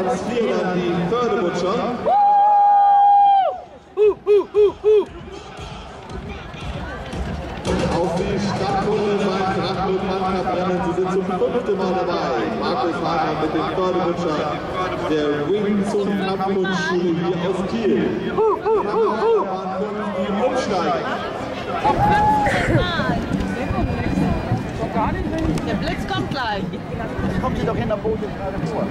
Platz 4 dann die Fördebutscher. Auf die Stadtrunde beim Drachen Cup-Rennen. Sie sind zum fünften Mal dabei. Markus Hager mit dem Förderbutscher der Wing zum Kampfkunstschule hier aus Kiel. Die umsteigen. Der Blitz kommt gleich. Kommt sie doch in der Boot gerade vor.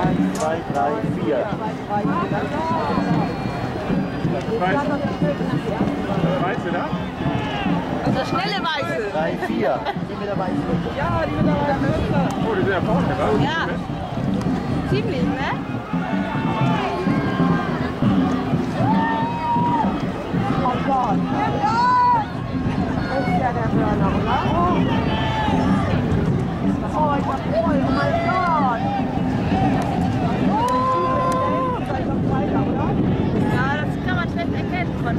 Eins, zwei, drei, vier. Weißt du da? Der schnelle Weiße. Drei, vier. Die mit der weißen Hütte. Ja, die mit der Weiße. Oh, die sind ja vorne, wa? Ja. Ziemlich, ne? Ja, das kann man schlecht erkennen von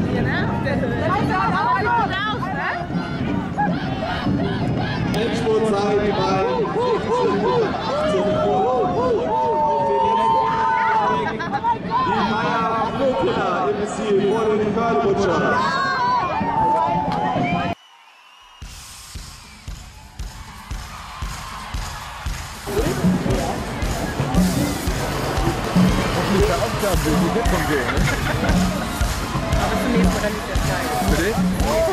vor den Förderbutscher. Aber zum Rennen ist ja geil. Bitte?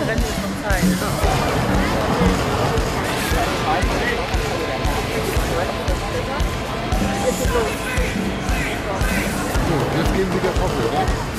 Rennen ist schon Zeit. So, jetzt gehen Sie der Hoppe, oder?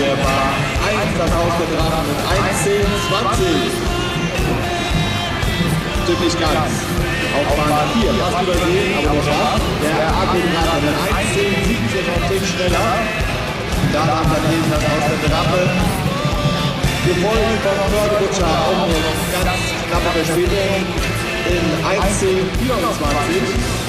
Der Bahn 1 das Haus der Drachen mit 1,10,20. Stimmt nicht ganz. Auf Bahn 4, fast übersehen, aber noch schafft. Der Akku Drache mit 1,10,17 noch Tick schneller. Danach daneben das Haus der Drache. Gefolgt vom Förderbutscher auch eine ganz knappe Verspätung in 1,10,24.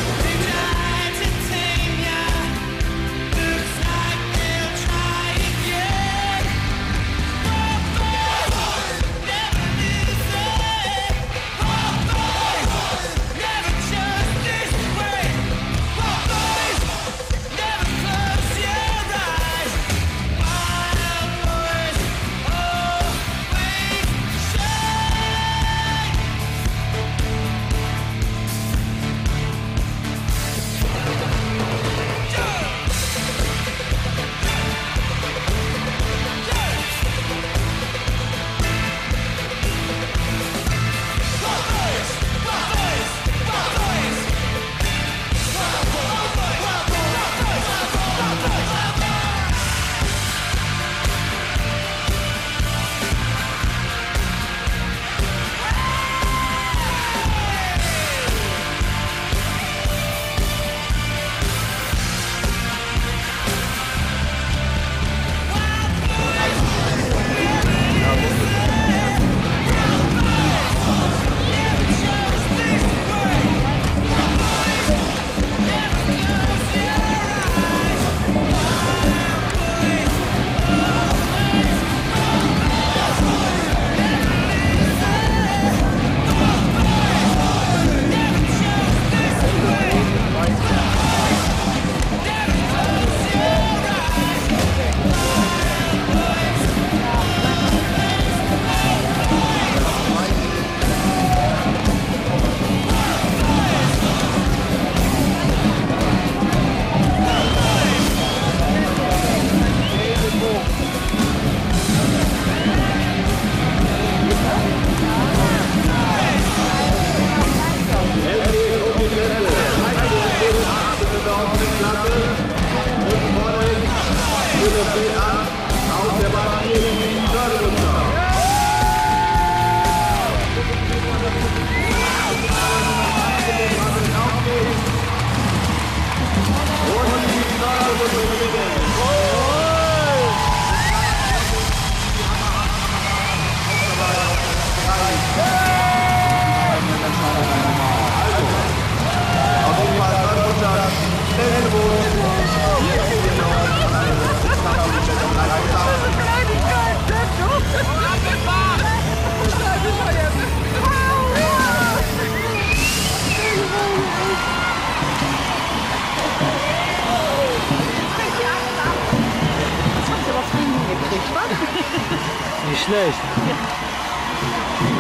Schlecht.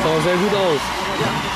Sah sehr gut aus.